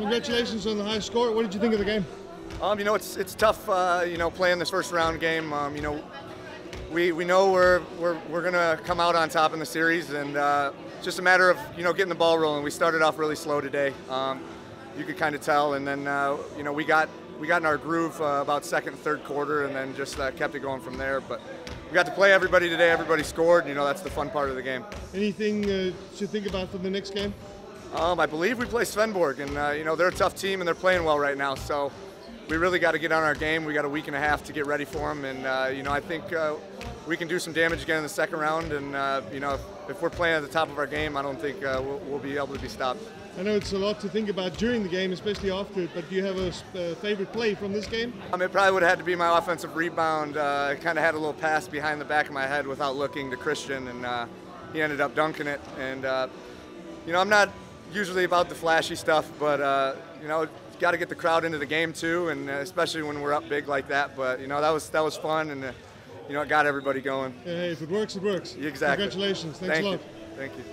Congratulations on the high score. What did you think of the game? Um, you know, it's it's tough. Uh, you know, playing this first round game. Um, you know, we we know we're we're we're gonna come out on top in the series, and uh, just a matter of you know getting the ball rolling. We started off really slow today. Um, you could kind of tell, and then uh, you know we got we got in our groove uh, about second, third quarter, and then just uh, kept it going from there. But we got to play everybody today. Everybody scored. And, you know, that's the fun part of the game. Anything uh, to think about for the next game? Um, I believe we play Svendborg, and uh, you know they're a tough team and they're playing well right now. So we really got to get on our game. We got a week and a half to get ready for them, and uh, you know I think uh, we can do some damage again in the second round. And uh, you know if, if, we're playing at the top of our game, I don't think uh, we'll, we'll, be able to be stopped. I know it's a lot to think about during the game, especially after it. But do you have a favorite play from this game? Um, it probably would have had to be my offensive rebound. Uh, I kind of had a little pass behind the back of my head without looking to Christian, and uh, he ended up dunking it. And you know I'm not usually about the flashy stuff, but uh, you know, got to get the crowd into the game too, and uh, especially when we're up big like that. But you know, that was that was fun, and uh, you know, it got everybody going. Hey, if it works, it works. Exactly. Congratulations. Thanks Thank a lot. You. Thank you.